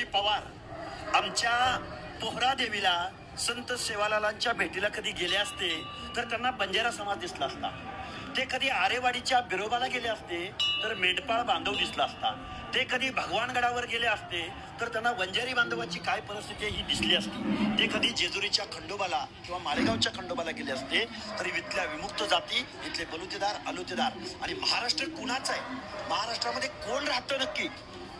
शरदचंद्रजी पवार आमच्या पोहरा देवीला संत सेवालालांच्या भेटीला कधी गेले असते तर त्यांना बंजारा समाज दिसला असता. ते कधी आरेवाडीच्या बिरोबाला गेले असते तर मेंढपाळ बांधव दिसला असता. ते कधी भगवानगडावर गेले असते तर त्यांना वंजारी बांधवाची काय परिस्थिती ही दिसली असती. ते कधी जेजुरीच्या खंडोबाला किंवा मालेगावच्या खंडोबाला गेले असते तरी इथल्या विमुक्त जाती इथले बलुतेदार अलुतेदार. आणि महाराष्ट्र कुणाचं आहे? महाराष्ट्रामध्ये कोण राहतं नक्की?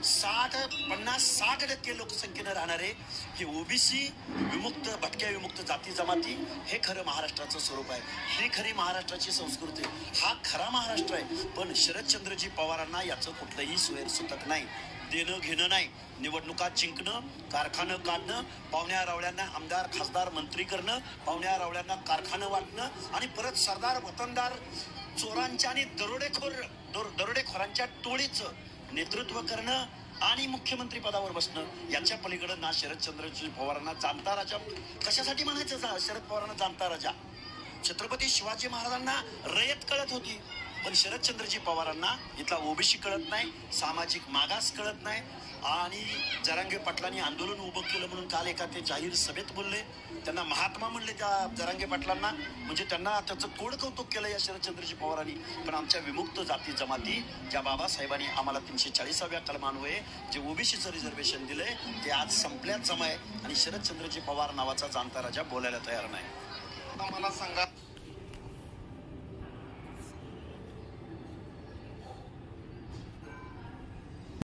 सा पन्नास साठ टक्के लोकसंख्येनं राहणारे हे ओबीसी विमुक्त भटक्या विमुक्त जाती जमाती हे खरं महाराष्ट्राचं स्वरूप आहे. ही खरी महाराष्ट्राची संस्कृती हा खरा महाराष्ट्र आहे. पण शरदचंद्रजी पवारांना याचं कुठलंही सोयर सुतक नाही. देणं घेणं नाही. निवडणुका जिंकणं कारखानं काढणं पाहुण्या रावळ्यांना आमदार खासदार मंत्री करणं पाहुण्या रावळ्यांना कारखानं वाटणं आणि परत सरदार वतनदार चोरांच्या आणि दरोडेखोर दर- दरोडेखोरांच्या टोळीचं नेतृत्व करणं आणि मुख्यमंत्री पदावर बसणं याच्या पलीकडे ना शरदचंद्रजी पवारांना जाणता राजा. कशासाठी म्हणायचं जा- शरद पवारांना जाणता राजा. छत्रपती शिवाजी महाराजांना रयत कळत होती. पण शरदचंद्रजी पवारांना इथला ओबीसी कळत नाही सामाजिक मागास कळत नाही आणि जरांगे पाटलांनी आंदोलन उभं केलं म्हणून काल एका ते जाहीर सभेत बोलले. त्यांना महात्मा म्हणले त्या जरांगे पाटलांना. म्हणजे त्यांना त्याचं कोड कौतुक केलं या शरदचंद्रजी पवारांनी. पण आमच्या विमुक्त जाती जमाती ज्या बाबासाहेबांनी आम्हाला तीनशे चाळीसाव्या कलमान्वये जे ओबीसीचं रिझर्वेशन दिलंय ते आज संपल्याच जमाय आणि शरदचंद्रजी पवार नावाचा जाणता राजा बोलायला तयार नाही. आता मला सांगा